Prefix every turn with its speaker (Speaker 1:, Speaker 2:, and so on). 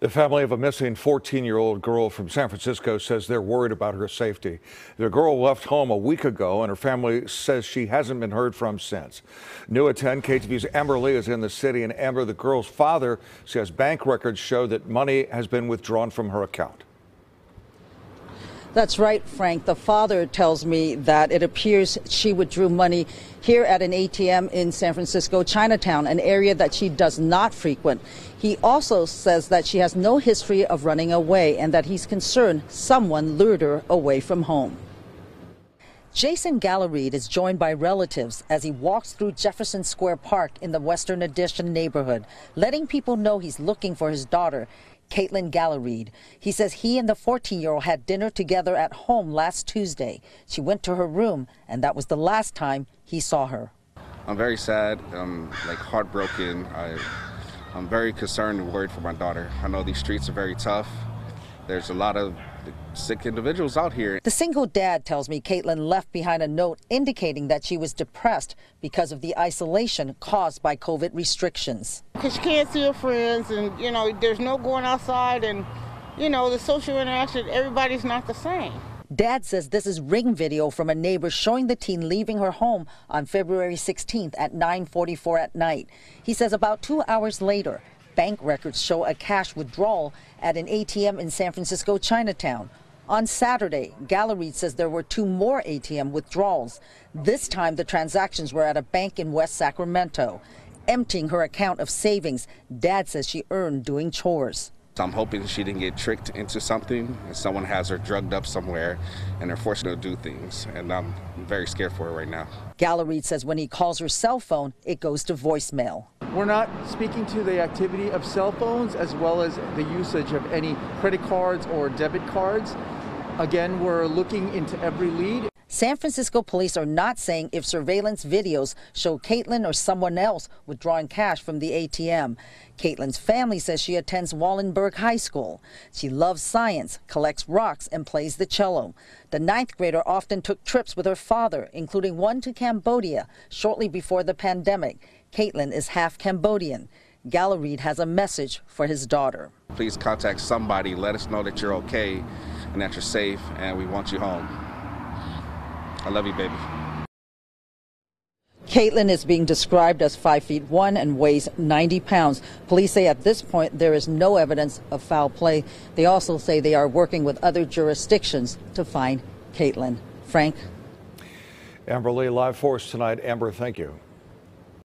Speaker 1: The family of a missing 14 year old girl from San Francisco says they're worried about her safety. The girl left home a week ago, and her family says she hasn't been heard from since. New at 10, KTV's Amber Lee is in the city, and Amber, the girl's father, says bank records show that money has been withdrawn from her account.
Speaker 2: That's right, Frank. The father tells me that it appears she withdrew money here at an ATM in San Francisco, Chinatown, an area that she does not frequent. He also says that she has no history of running away and that he's concerned someone lured her away from home. Jason Gallaread is joined by relatives as he walks through Jefferson Square Park in the Western Addition neighborhood, letting people know he's looking for his daughter Katlin Gallaread. He says he and the 14 year old had dinner together at home last Tuesday. She went to her room, and that was the last time he saw her.
Speaker 3: I'm very sad, I'm like heartbroken. I, I'm very concerned and worried for my daughter. I know these streets are very tough. There's a lot of sick individuals out here.
Speaker 2: The single dad tells me Katlin left behind a note indicating that she was depressed because of the isolation caused by COVID restrictions.
Speaker 4: Because she can't see her friends, and you know, there's no going outside, and you know, the social interaction, everybody's not the same.
Speaker 2: Dad says this is ring video from a neighbor showing the teen leaving her home on February 16th at 9:44 at night. He says about 2 hours later, bank records show a cash withdrawal at an ATM in San Francisco Chinatown. On Saturday, Gallaread says there were two more ATM withdrawals. This time, the transactions were at a bank in West Sacramento. Emptying her account of savings, Dad says she earned doing chores.
Speaker 3: I'm hoping she didn't get tricked into something and someone has her drugged up somewhere and they're forcing her to do things. And I'm very scared for her right now.
Speaker 2: Gallaread says when he calls her cell phone, it goes to voicemail.
Speaker 5: We're not speaking to the activity of cell phones as well as the usage of any credit cards or debit cards. Again, we're looking into every lead.
Speaker 2: San Francisco police are not saying if surveillance videos show Katlin or someone else withdrawing cash from the ATM. Katlin's family says she attends Wallenberg High School. She loves science, collects rocks, and plays the cello. The ninth grader often took trips with her father, including one to Cambodia shortly before the pandemic. Katlin is half Cambodian. Gallaread has a message for his daughter.
Speaker 3: Please contact somebody. Let us know that you're okay and that you're safe, and we want you home. I love you, baby.
Speaker 2: Katlin is being described as 5 feet 1 and weighs 90 pounds. Police say at this point there is no evidence of foul play. They also say they are working with other jurisdictions to find Katlin. Frank?
Speaker 1: Amber Lee, live for us tonight. Amber, thank you.